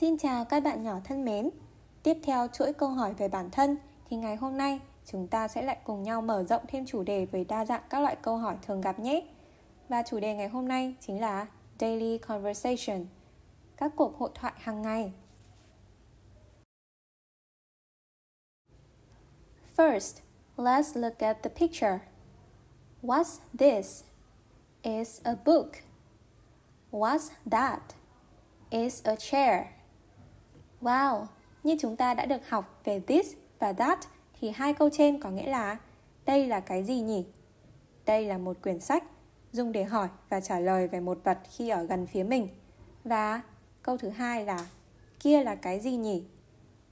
Xin chào các bạn nhỏ thân mến. Tiếp theo chuỗi câu hỏi về bản thân thì ngày hôm nay chúng ta sẽ lại cùng nhau mở rộng thêm chủ đề về đa dạng các loại câu hỏi thường gặp nhé. Và chủ đề ngày hôm nay chính là Daily Conversation, các cuộc hội thoại hàng ngày. First, let's look at the picture. What's this? It's a book. What's that? It's a chair. Wow, như chúng ta đã được học về this và that thì hai câu trên có nghĩa là đây là cái gì nhỉ? Đây là một quyển sách dùng để hỏi và trả lời về một vật khi ở gần phía mình. Và câu thứ hai là kia là cái gì nhỉ?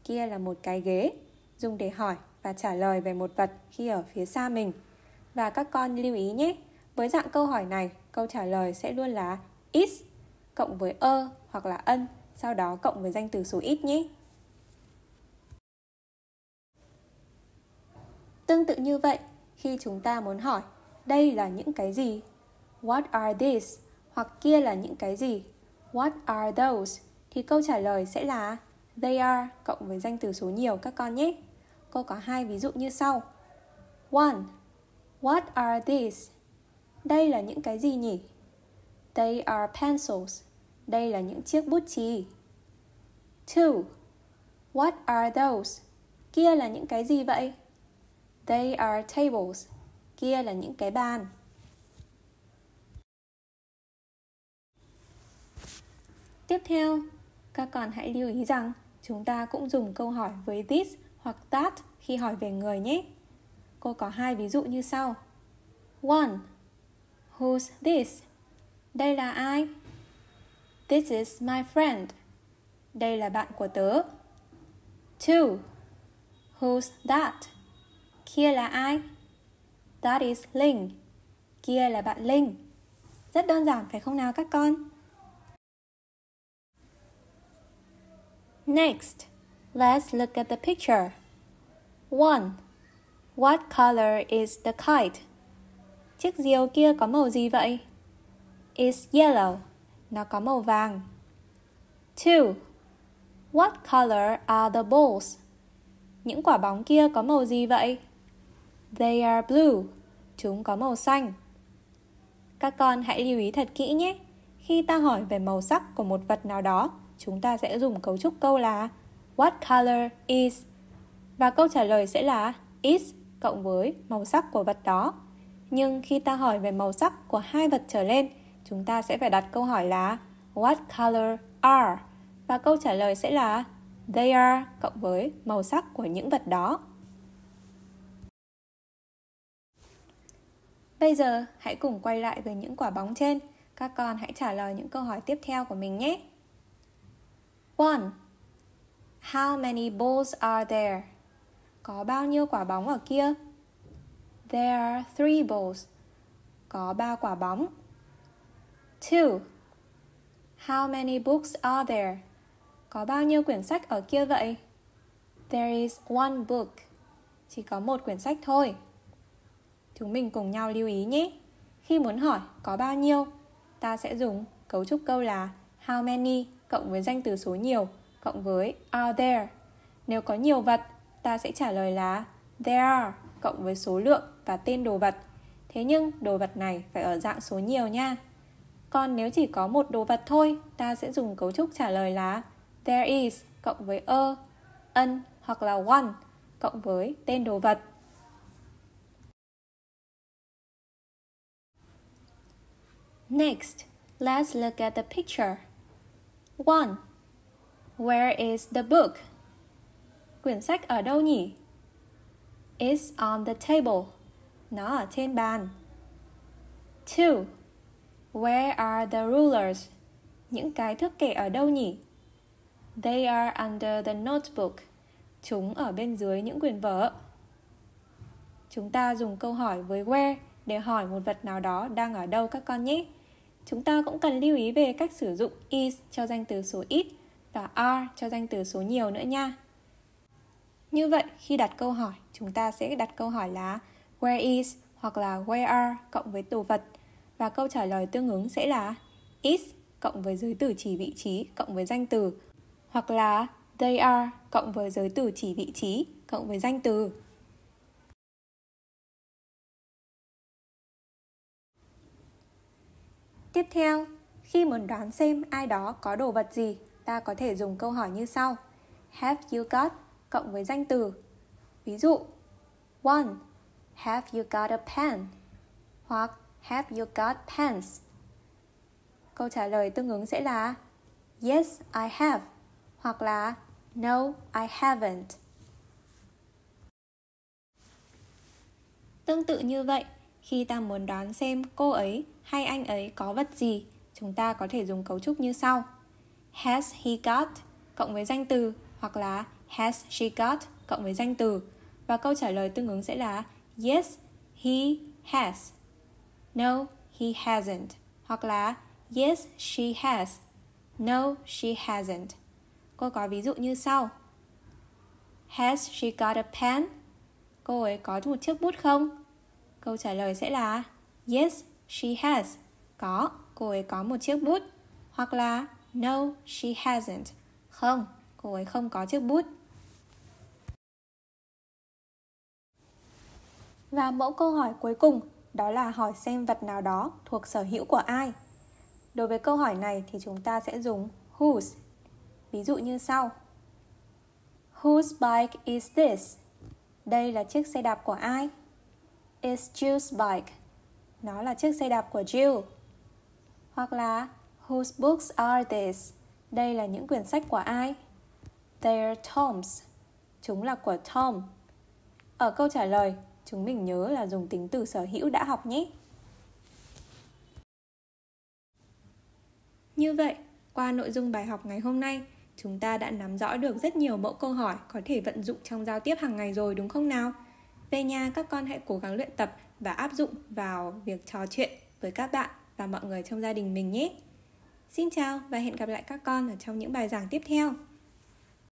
Kia là một cái ghế dùng để hỏi và trả lời về một vật khi ở phía xa mình. Và các con lưu ý nhé, với dạng câu hỏi này, câu trả lời sẽ luôn là is cộng với ơ hoặc là ân, sau đó cộng với danh từ số ít nhé. Tương tự như vậy, khi chúng ta muốn hỏi đây là những cái gì? What are these? Hoặc kia là những cái gì? What are those? Thì câu trả lời sẽ là They are cộng với danh từ số nhiều các con nhé. Cô có hai ví dụ như sau. One. What are these? Đây là những cái gì nhỉ? They are pencils. Đây là những chiếc bút chì. Two. What are those? Kia là những cái gì vậy? They are tables. Kia là những cái bàn. Tiếp theo, các con hãy lưu ý rằng chúng ta cũng dùng câu hỏi với this hoặc that khi hỏi về người nhé. Cô có hai ví dụ như sau. One. Who's this? Đây là ai? This is my friend. Đây là bạn của tớ. Two. Who's that? Kia là ai? That is Linh. Kia là bạn Linh. Rất đơn giản phải không nào các con? Next, let's look at the picture. 1. What color is the kite? Chiếc diều kia có màu gì vậy? It's yellow. Nó có màu vàng. 2. What color are the balls? Những quả bóng kia có màu gì vậy? They are blue. Chúng có màu xanh. Các con hãy lưu ý thật kỹ nhé. Khi ta hỏi về màu sắc của một vật nào đó, chúng ta sẽ dùng cấu trúc câu là What color is? Và câu trả lời sẽ là is cộng với màu sắc của vật đó. Nhưng khi ta hỏi về màu sắc của hai vật trở lên, chúng ta sẽ phải đặt câu hỏi là, What color are? Và câu trả lời sẽ là, They are, cộng với màu sắc của những vật đó. Bây giờ, hãy cùng quay lại với những quả bóng trên. Các con hãy trả lời những câu hỏi tiếp theo của mình nhé. 1. How many balls are there? Có bao nhiêu quả bóng ở kia? There are three balls. Có ba quả bóng. 2. How many books are there? Có bao nhiêu quyển sách ở kia vậy? There is one book. Chỉ có một quyển sách thôi. Chúng mình cùng nhau lưu ý nhé. Khi muốn hỏi có bao nhiêu, ta sẽ dùng cấu trúc câu là how many cộng với danh từ số nhiều cộng với are there. Nếu có nhiều vật, ta sẽ trả lời là there are cộng với số lượng và tên đồ vật. Thế nhưng đồ vật này phải ở dạng số nhiều nha. Còn nếu chỉ có một đồ vật thôi, ta sẽ dùng cấu trúc trả lời là there is cộng với a, an hoặc là one cộng với tên đồ vật. Next, let's look at the picture. 1. Where is the book? Quyển sách ở đâu nhỉ? It's on the table. Nó ở trên bàn. 2. Where are the rulers? Những cái thước kẻ ở đâu nhỉ? They are under the notebook. Chúng ở bên dưới những quyển vở. Chúng ta dùng câu hỏi với where để hỏi một vật nào đó đang ở đâu các con nhé. Chúng ta cũng cần lưu ý về cách sử dụng is cho danh từ số ít và are cho danh từ số nhiều nữa nha. Như vậy, khi đặt câu hỏi, chúng ta sẽ đặt câu hỏi là where is hoặc là where are cộng với từ vật và câu trả lời tương ứng sẽ là is cộng với giới từ chỉ vị trí cộng với danh từ hoặc là they are cộng với giới từ chỉ vị trí cộng với danh từ. Tiếp theo, khi muốn đoán xem ai đó có đồ vật gì, ta có thể dùng câu hỏi như sau. Have you got cộng với danh từ. Ví dụ, one, have you got a pen? Hoặc have you got pants? Câu trả lời tương ứng sẽ là Yes, I have. Hoặc là No, I haven't. Tương tự như vậy, khi ta muốn đoán xem cô ấy hay anh ấy có vật gì, chúng ta có thể dùng cấu trúc như sau. Has he got cộng với danh từ hoặc là has she got cộng với danh từ và câu trả lời tương ứng sẽ là yes, he has. No, he hasn't hoặc là yes, she has. No, she hasn't. Cô có ví dụ như sau. Has she got a pen? Cô ấy có một chiếc bút không? Câu trả lời sẽ là Yes, she has. Có, cô ấy có một chiếc bút. Hoặc là No, she hasn't. Không, cô ấy không có chiếc bút. Và mẫu câu hỏi cuối cùng đó là hỏi xem vật nào đó thuộc sở hữu của ai. Đối với câu hỏi này thì chúng ta sẽ dùng whose. Ví dụ như sau. Whose bike is this? Đây là chiếc xe đạp của ai? It's Jill's bike. Nó là chiếc xe đạp của Jill. Hoặc là Whose books are these? Đây là những quyển sách của ai? They're Tom's. Chúng là của Tom. Ở câu trả lời, chúng mình nhớ là dùng tính từ sở hữu đã học nhé. Như vậy, qua nội dung bài học ngày hôm nay, chúng ta đã nắm rõ được rất nhiều mẫu câu hỏi có thể vận dụng trong giao tiếp hàng ngày rồi đúng không nào? Về nhà các con hãy cố gắng luyện tập và áp dụng vào việc trò chuyện với các bạn và mọi người trong gia đình mình nhé. Xin chào và hẹn gặp lại các con ở trong những bài giảng tiếp theo.